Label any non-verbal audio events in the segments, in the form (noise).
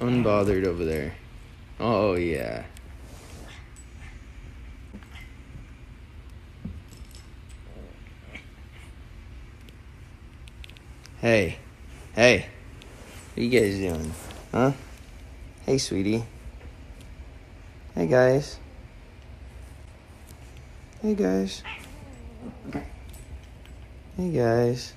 unbothered over there. Oh, yeah. Hey. Hey. What you guys doing? Huh? Hey, sweetie. Hey, guys. Hey, guys. Hey, guys.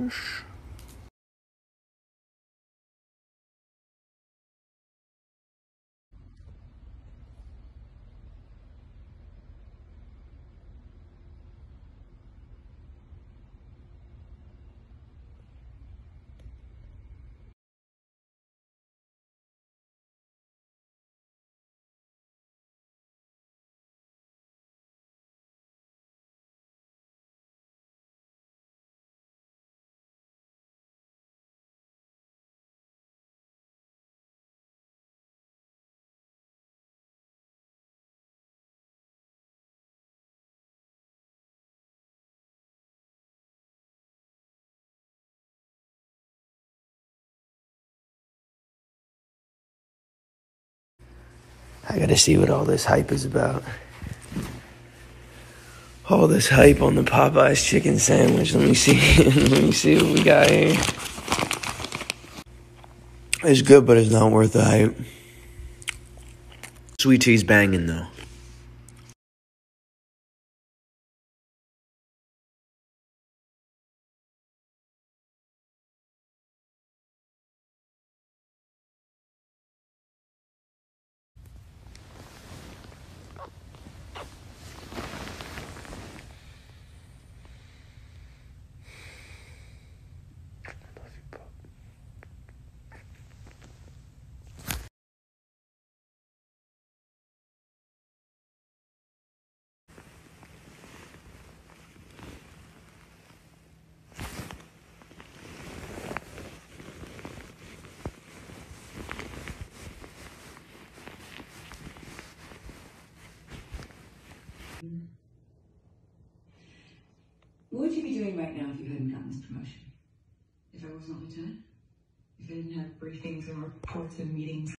Oh, fish. I gotta see what all this hype is about. All this hype on the Popeyes chicken sandwich. Let me see. (laughs) Let me see what we got here. It's good, but it's not worth the hype. Sweet tea's banging though. What would you be doing right now if you hadn't gotten this promotion? If I wasn't a lieutenant? If I didn't have briefings and reports and meetings